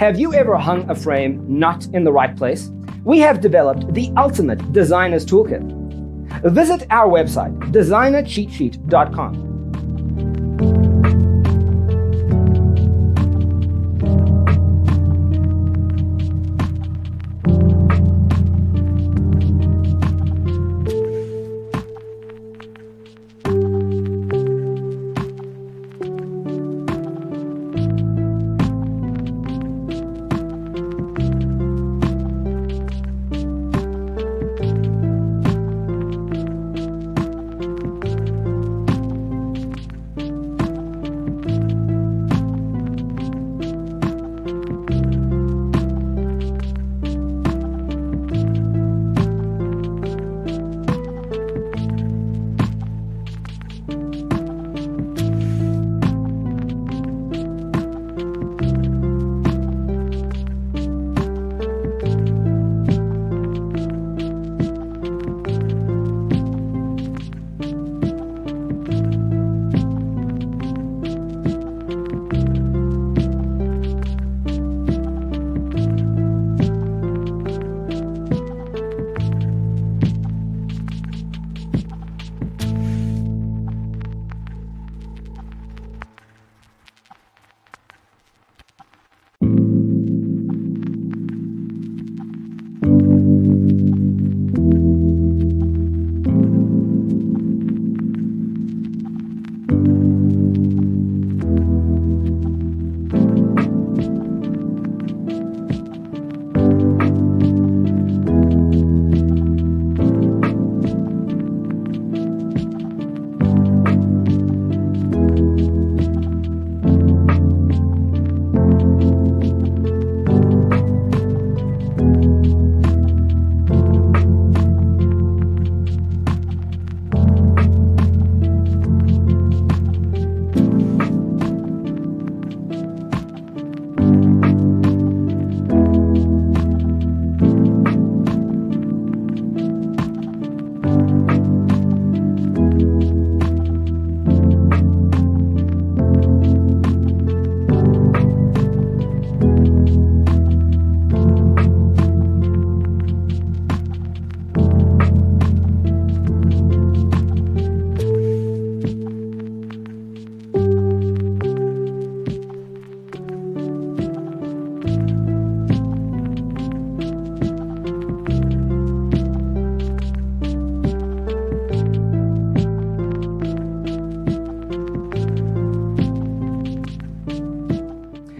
Have you ever hung a frame not in the right place? We have developed the ultimate designer's toolkit. Visit our website, designercheatsheet.com.